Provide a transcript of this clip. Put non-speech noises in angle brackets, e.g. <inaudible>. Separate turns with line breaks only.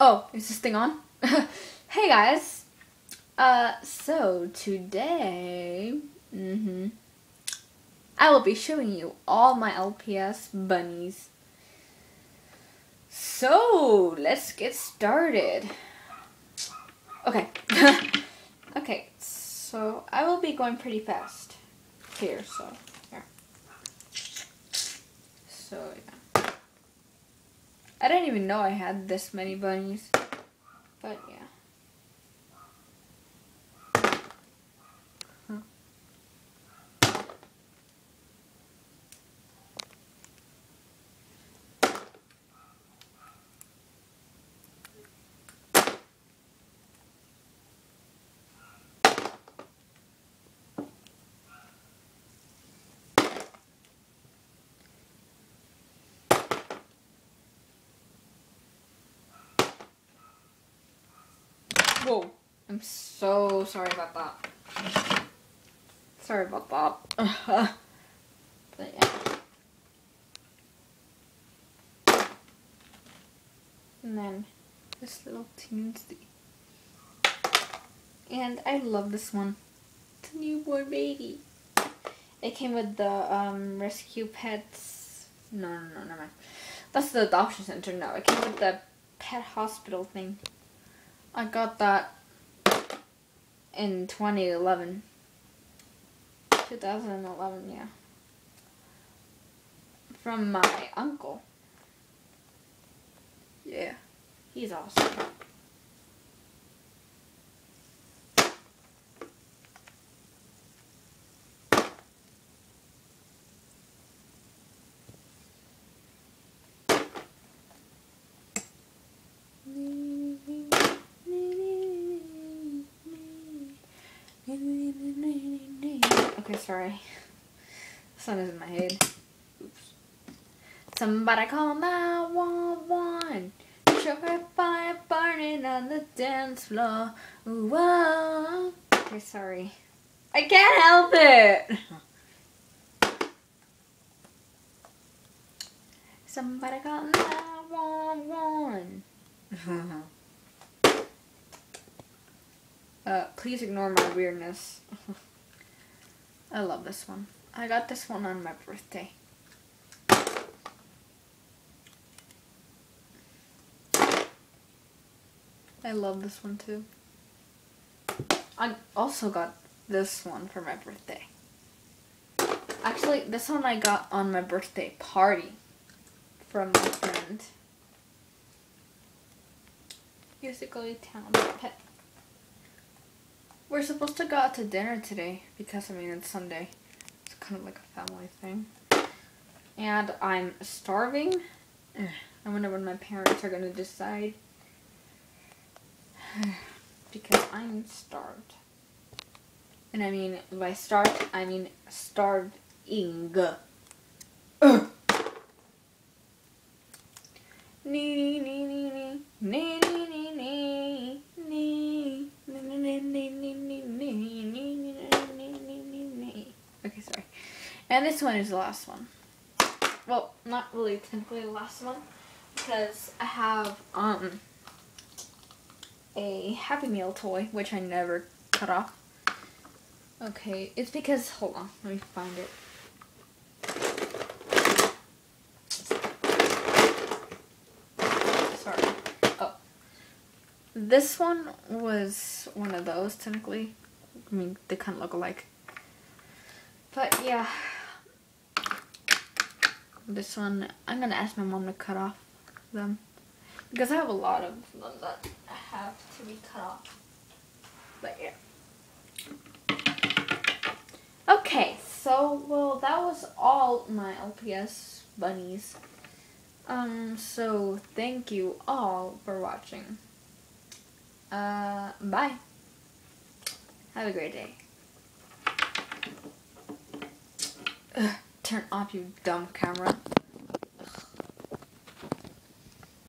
Oh, is this thing on? <laughs> hey guys. Uh, so today, mm-hmm, I will be showing you all my LPS bunnies. So, let's get started. Okay. <laughs> okay, so I will be going pretty fast here, so, here. So, yeah. I didn't even know I had this many bunnies. But yeah. Whoa. I'm so sorry about that. Sorry about that. <laughs> but yeah. And then this little teensy. And I love this one. It's a newborn baby. It came with the um, rescue pets. No, no, no, never mind. That's the adoption center. No, it came with the pet hospital thing. I got that in 2011. 2011, yeah. From my uncle. Yeah, he's awesome. Okay, sorry. The sun is in my head. Oops. Somebody call 911. Sugar fire burning on the dance floor. Whoa. Okay, sorry. I can't help it. Somebody call 911. <laughs> uh, please ignore my weirdness. <laughs> I love this one. I got this one on my birthday. I love this one too. I also got this one for my birthday. Actually, this one I got on my birthday party from my friend. Basically, town pet. We're supposed to go out to dinner today because I mean it's Sunday. It's kind of like a family thing. And I'm starving. <sighs> I wonder when my parents are gonna decide. <sighs> because I'm starved. And I mean by starved, I mean starved ing. Uh. And this one is the last one. Well, not really technically the last one because I have um a Happy Meal toy which I never cut off. Okay, it's because hold on, let me find it. Sorry. Oh. This one was one of those, technically. I mean, they kind of look alike. But, yeah. This one, I'm going to ask my mom to cut off them. Because I have a lot of them that have to be cut off. But, yeah. Okay, so, well, that was all my LPS bunnies. Um, so, thank you all for watching. Uh, bye. Have a great day. Ugh, turn off, you dumb camera.